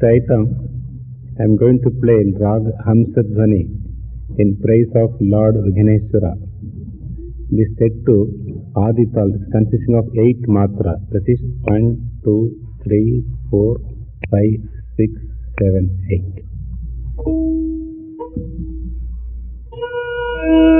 Staitam, I am going to play in Rag Hamsadhvani in praise of Lord Vigneshwara. This tettu Adital is consisting of eight matra, that is 1, 2, 3, 4, 5, 6, 7, 8.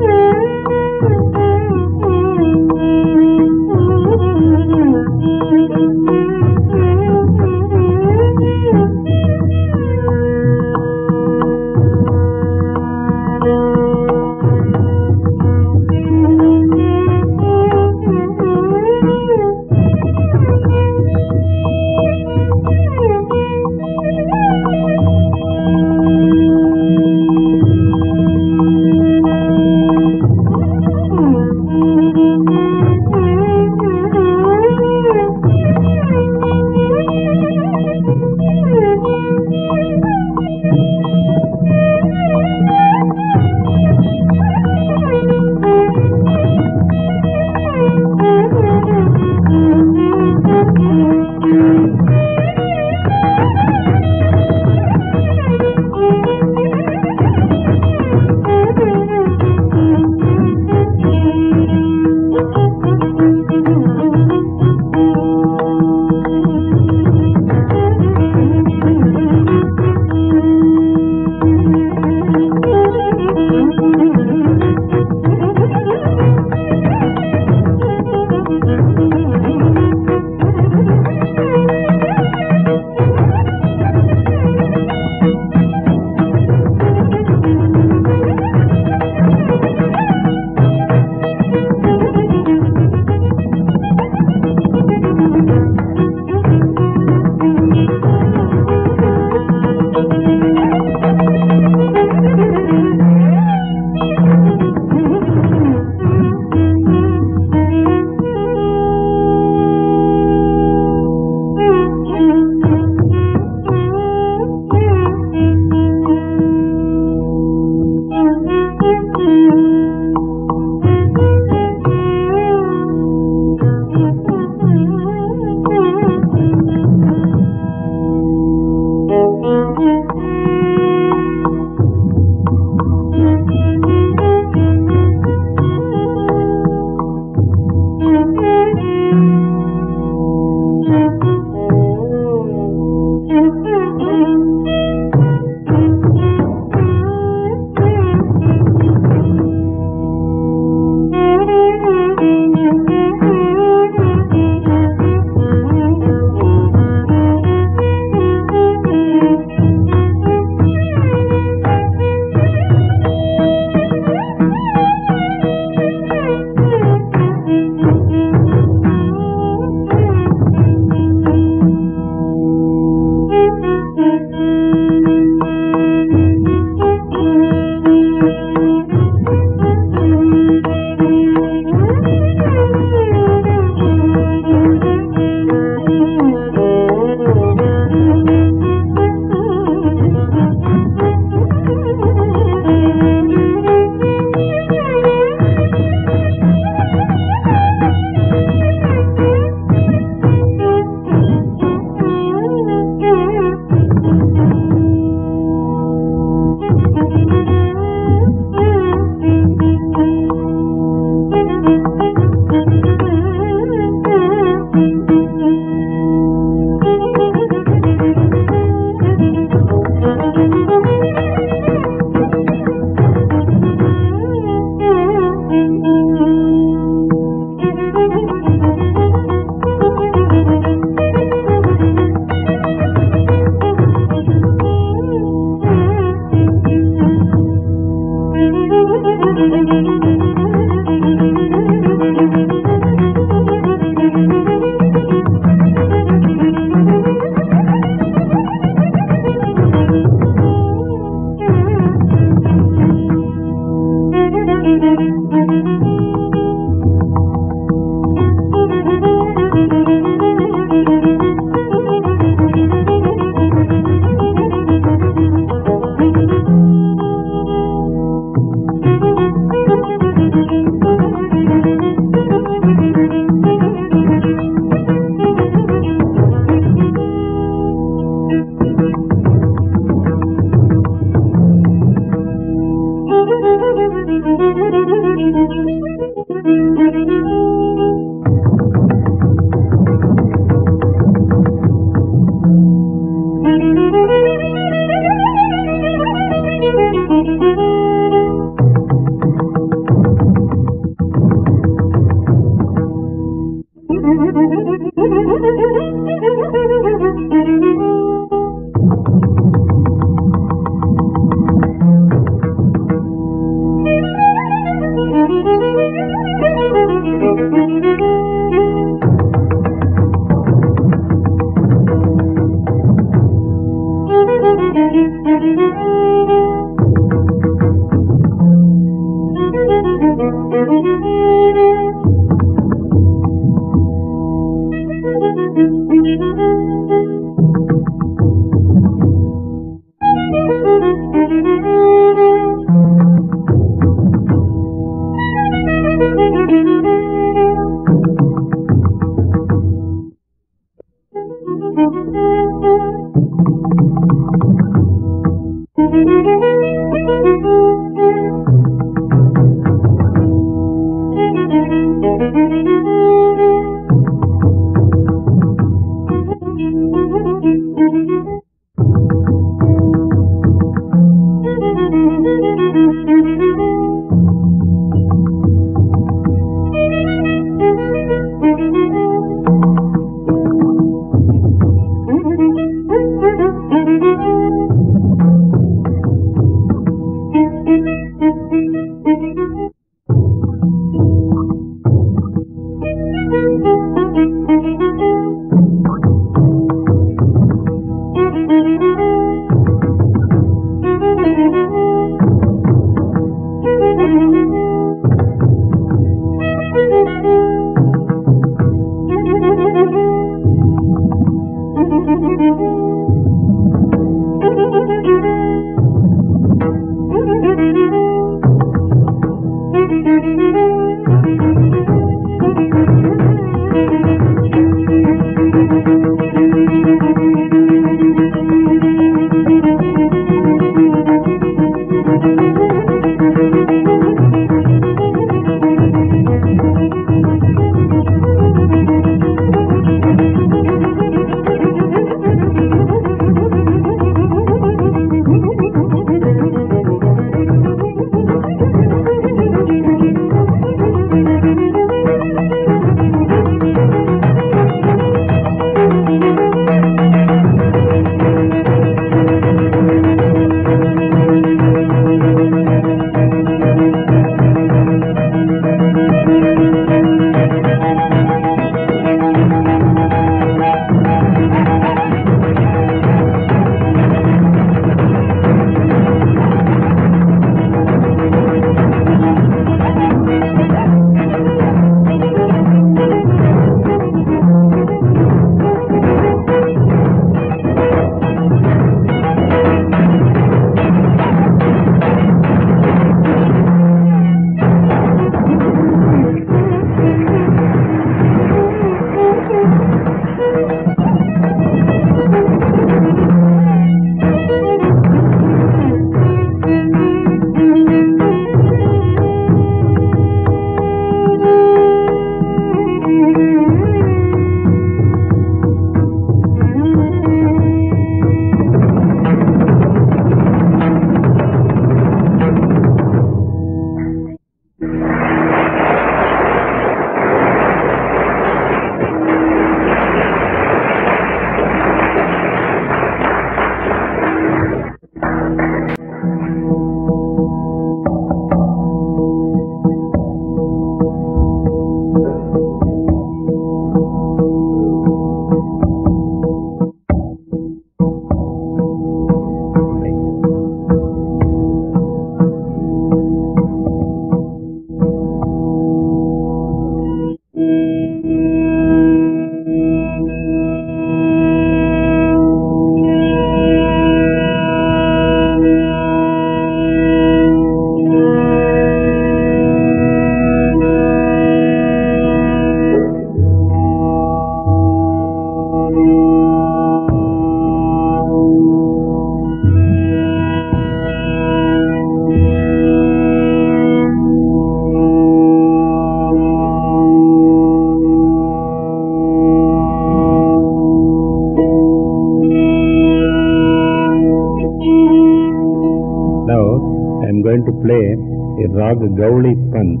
Rag Gauli Pant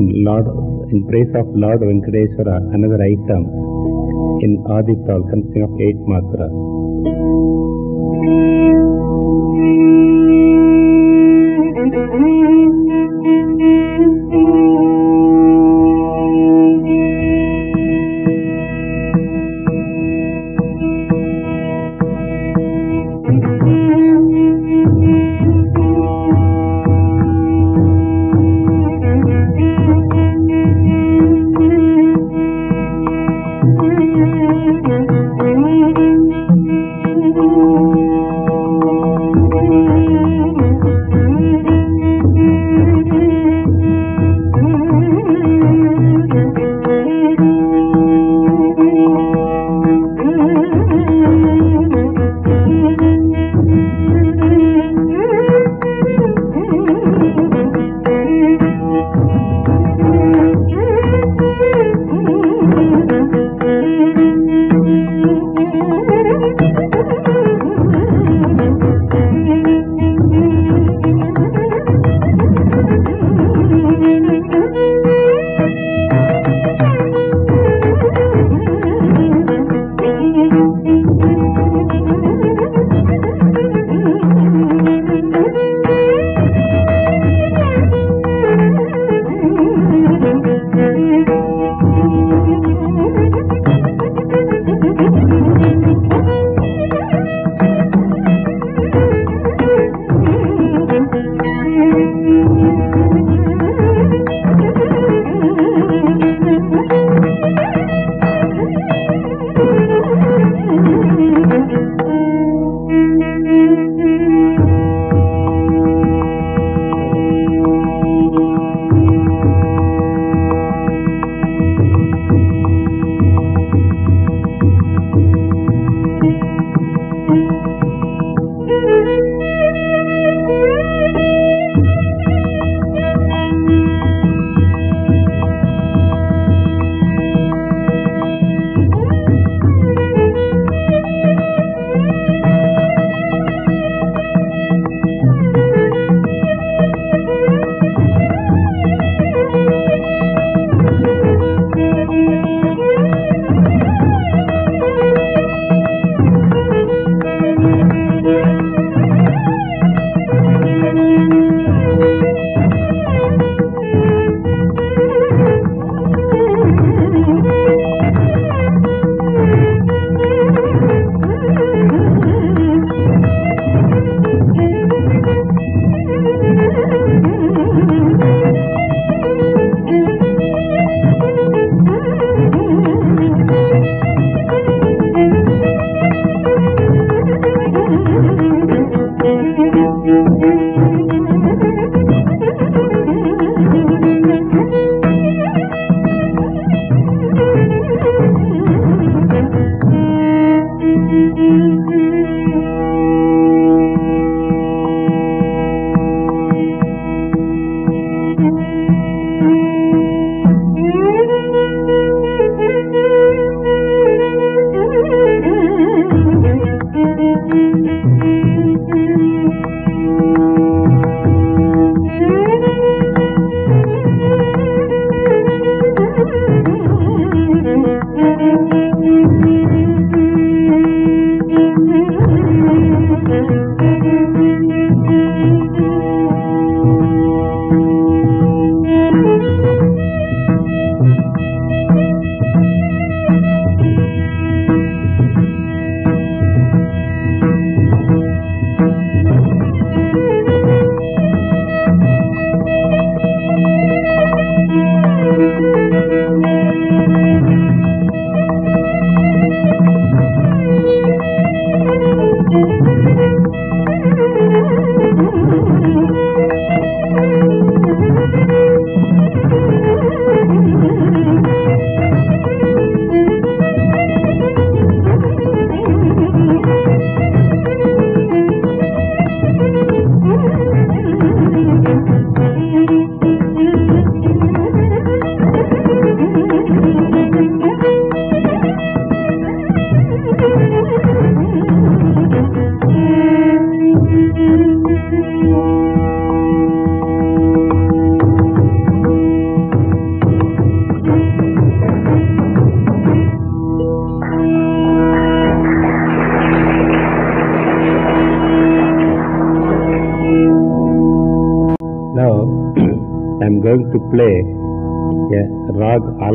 in Lord in praise of Lord Venkateswara, another item in Adital consisting of eight matras.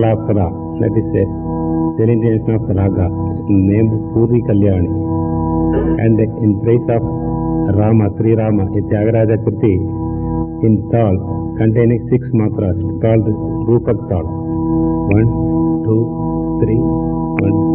Rag that is a delineation of raga, named Puri Kalyani. And in praise of Rama, Sri Rama, a Tyagaraja Kriti, in Tal, containing six matras, called Rupak Tal. One, two, three, one,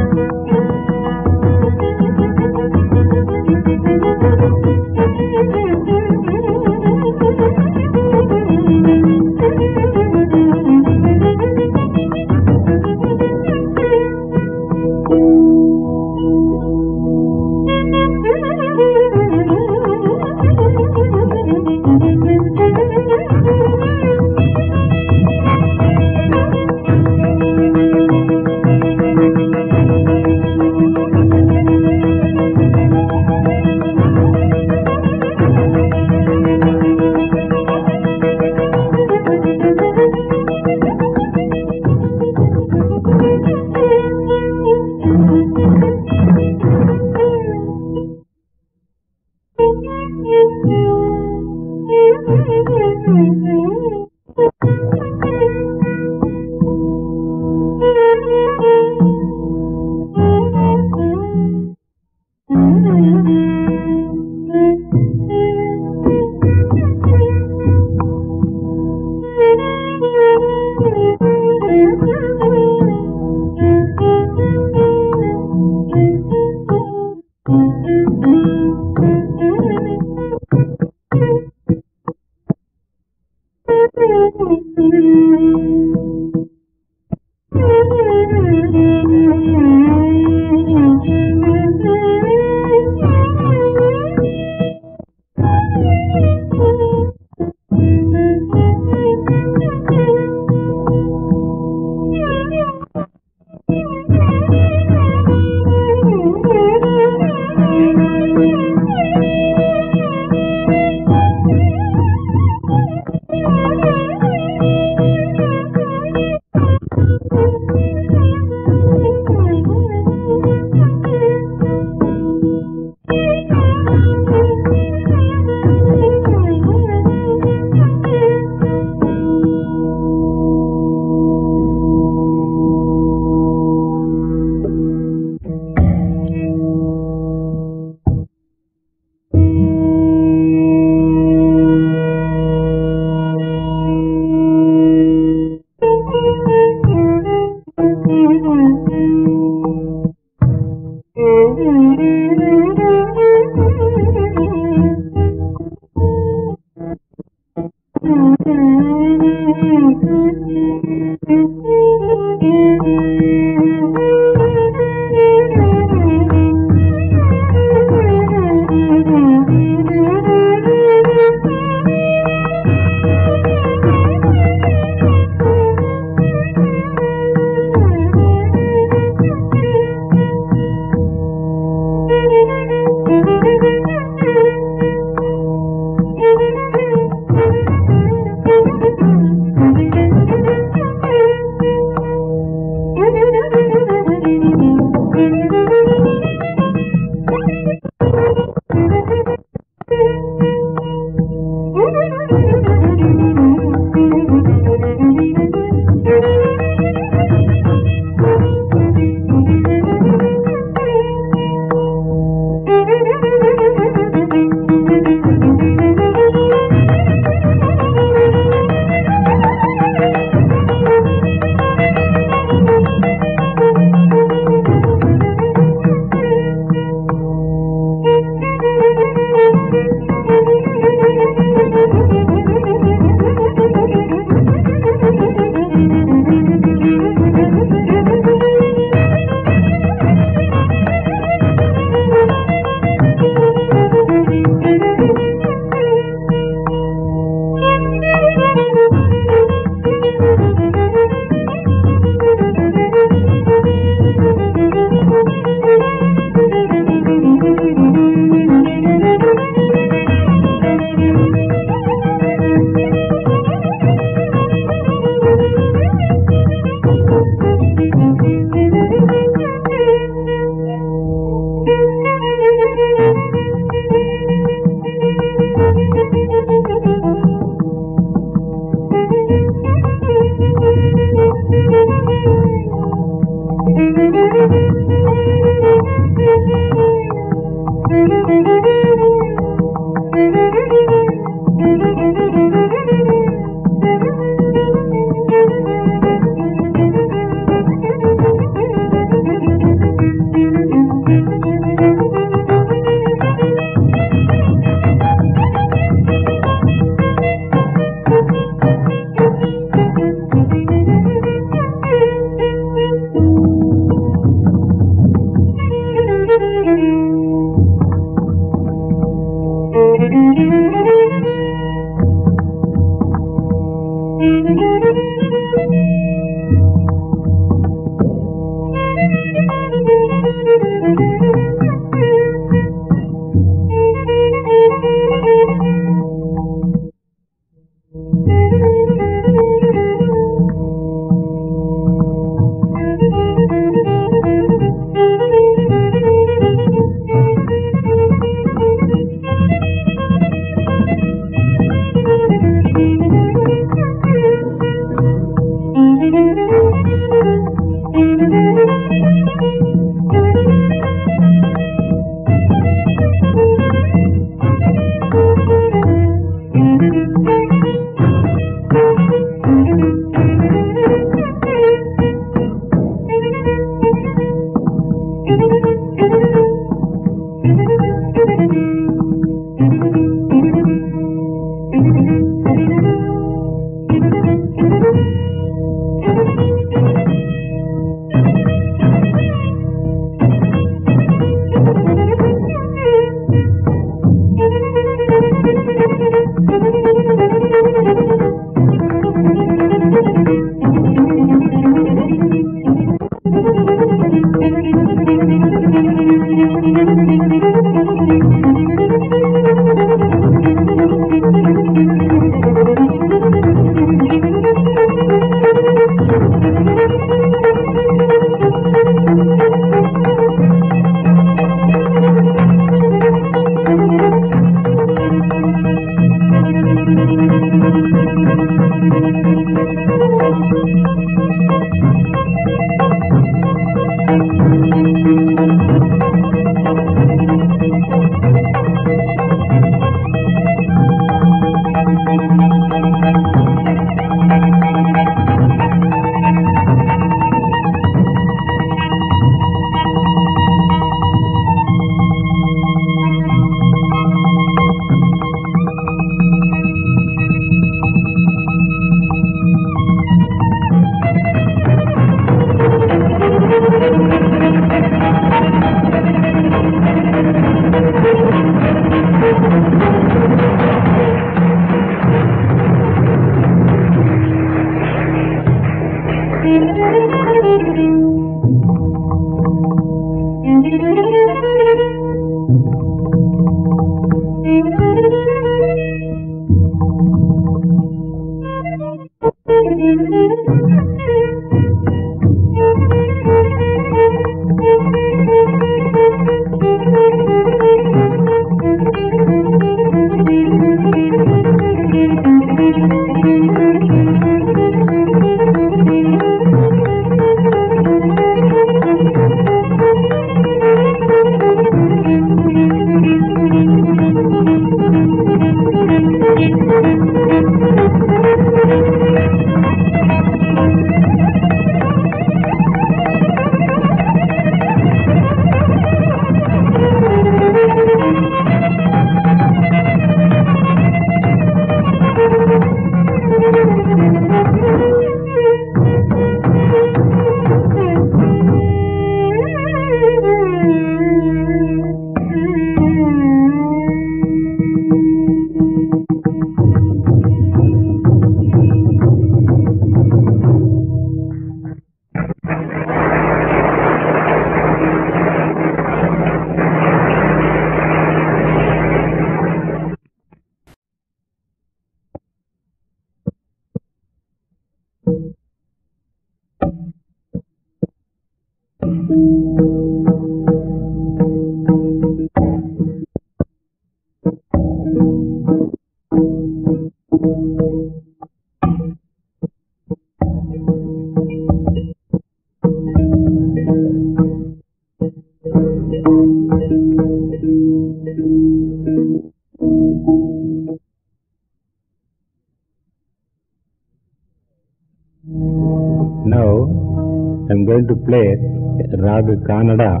Kannada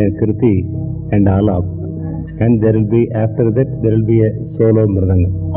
and Kriti and Alap. And there will be, after that, there will be a solo Mridanga.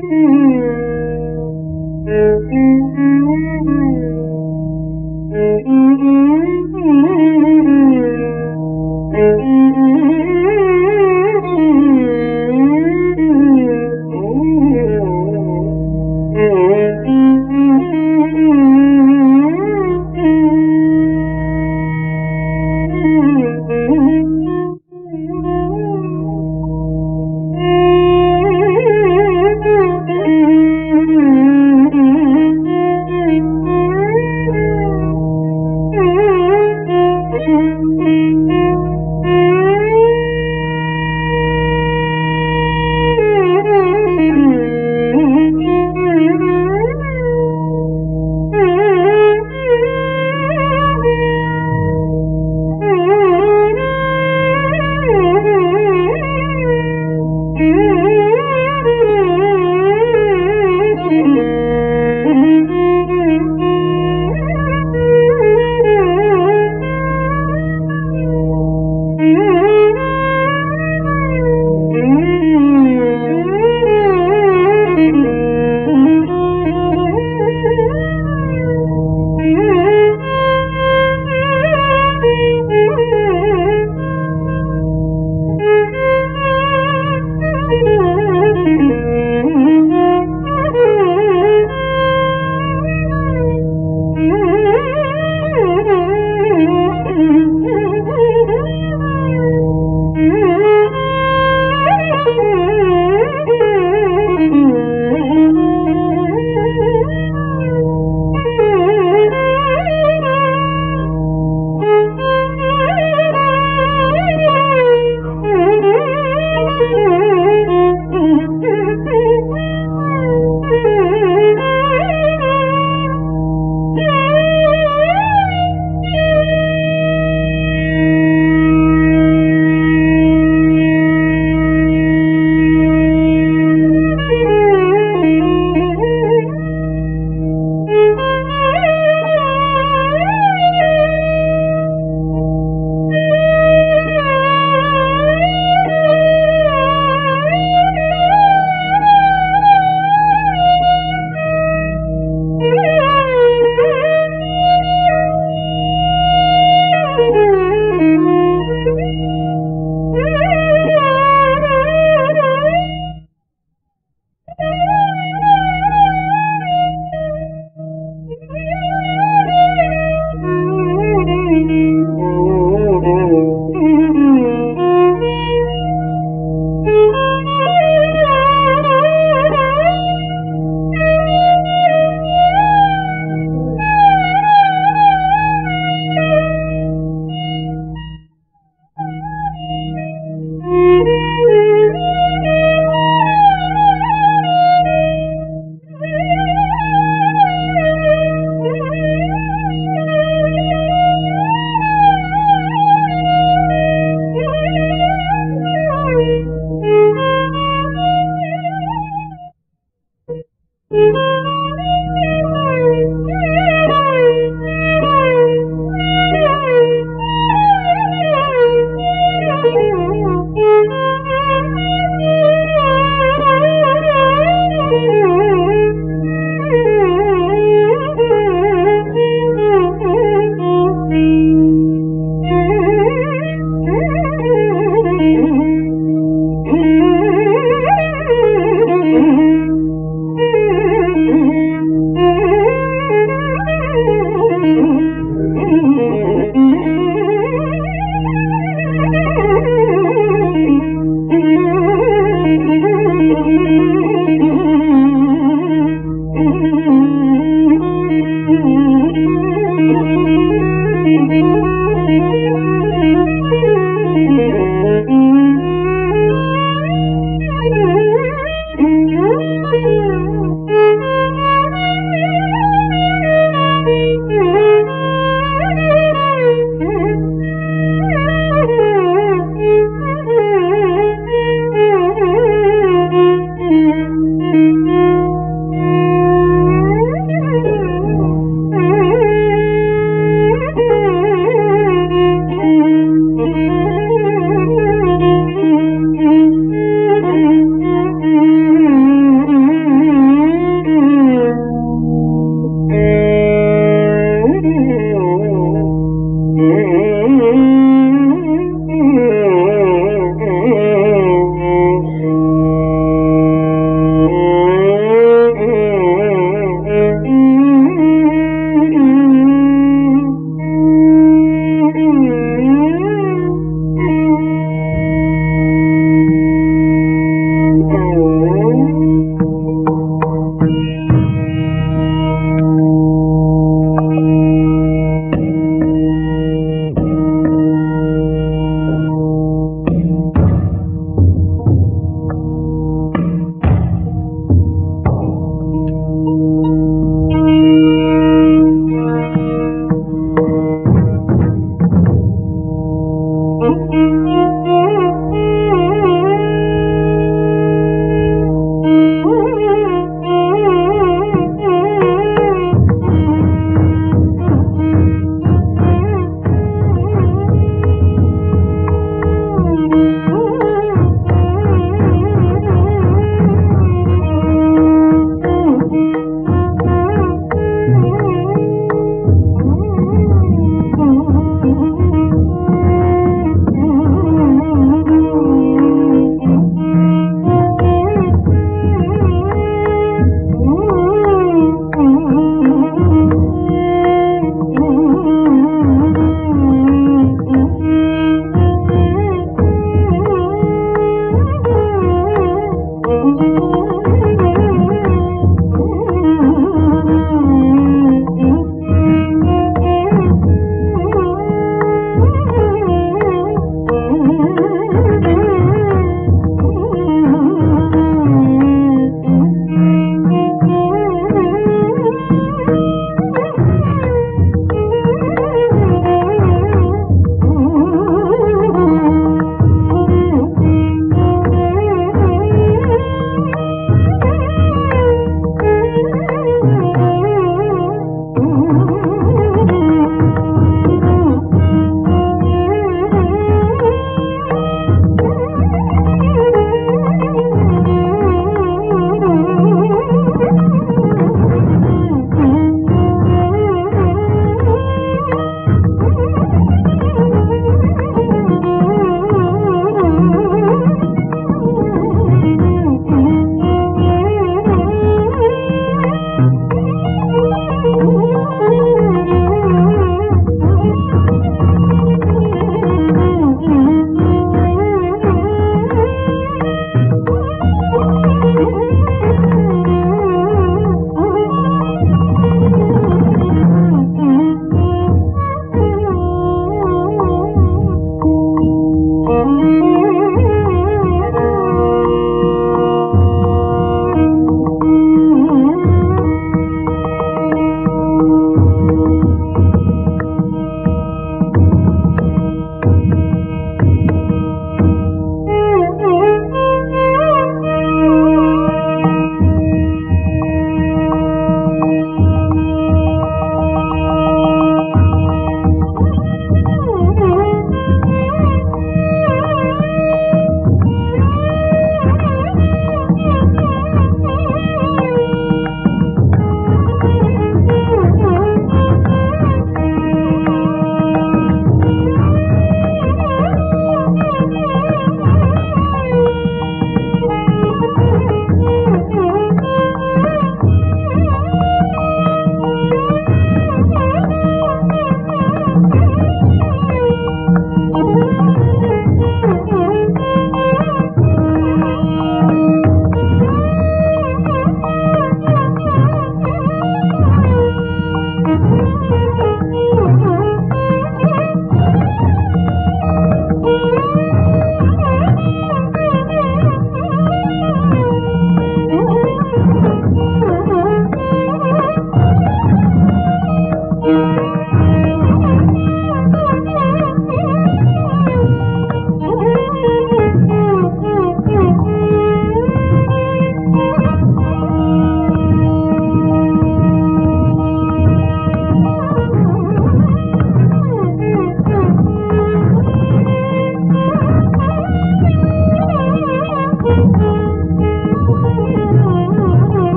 Thank you.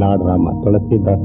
Lad Rama Tulsidas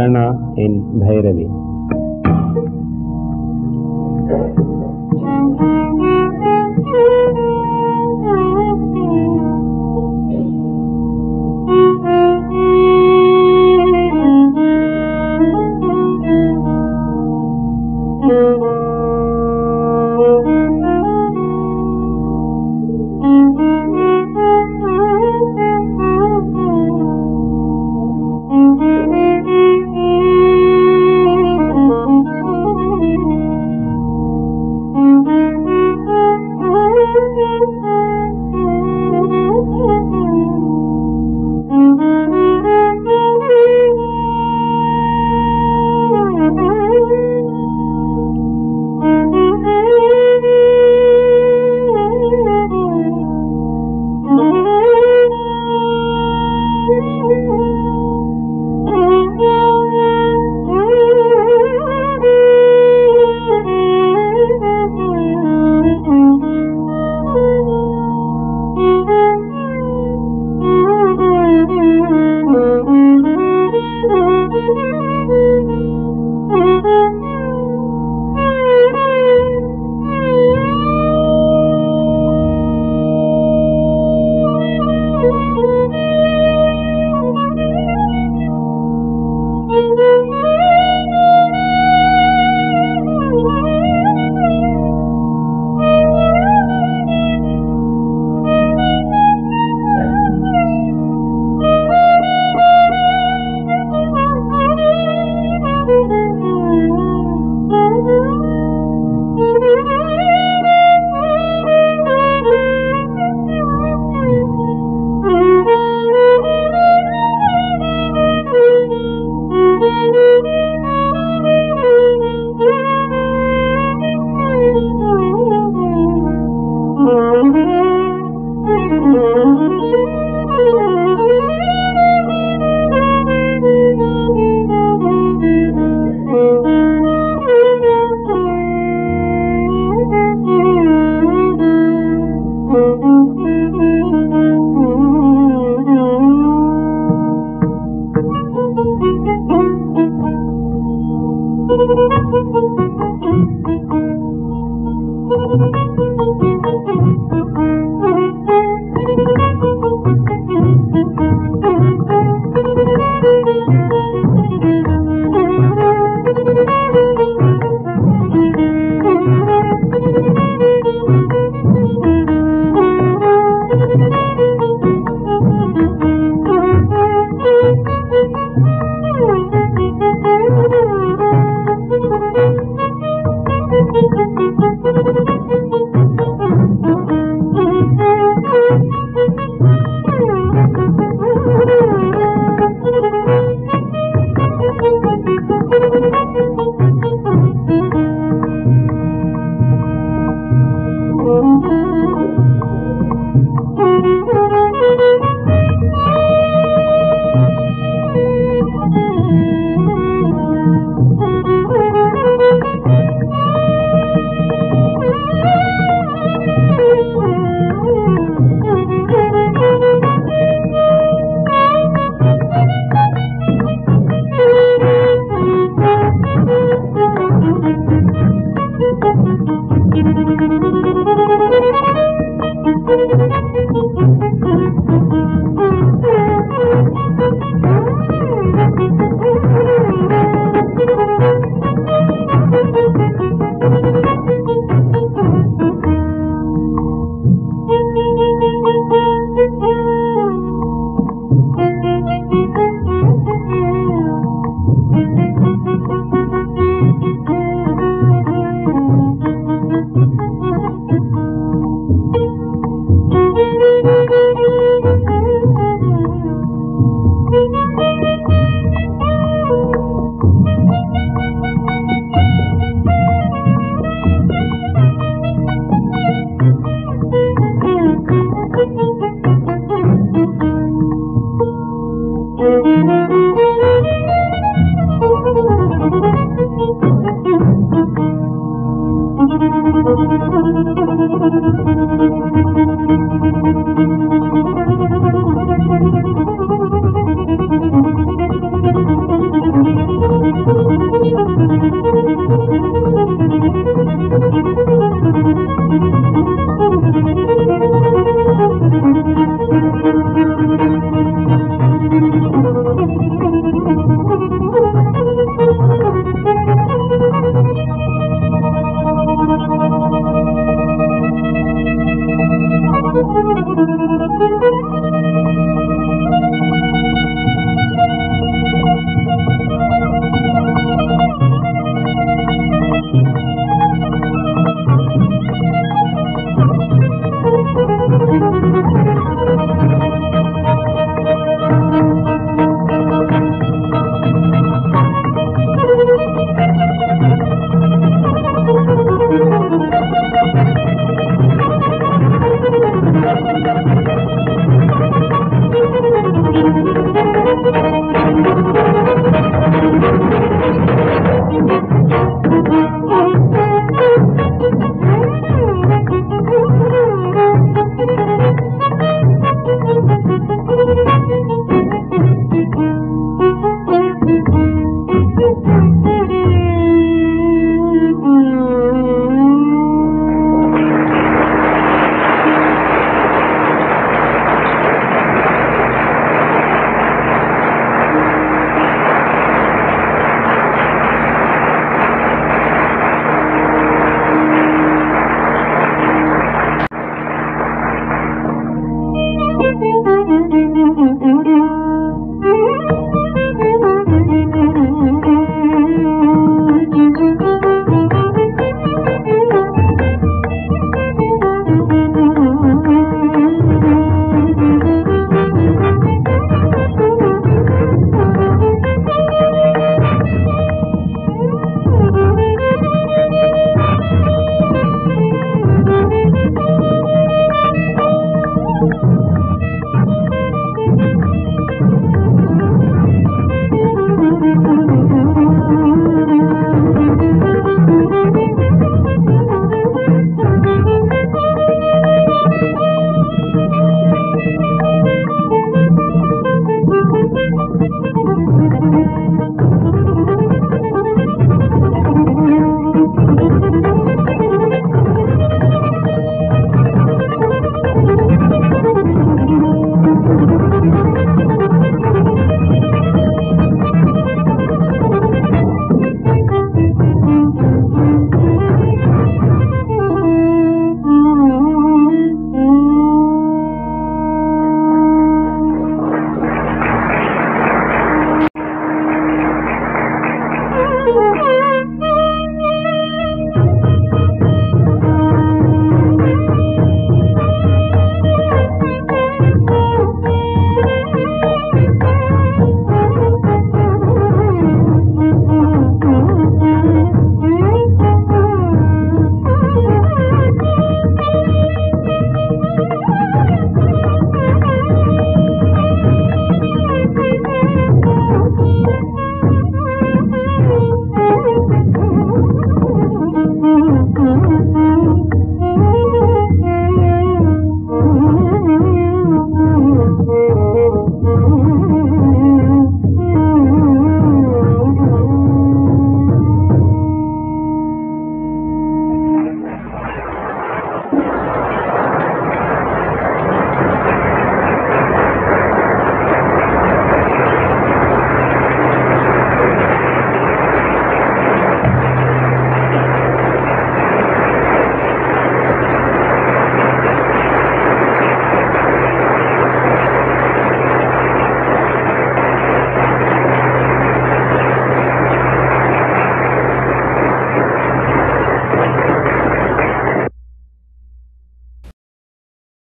a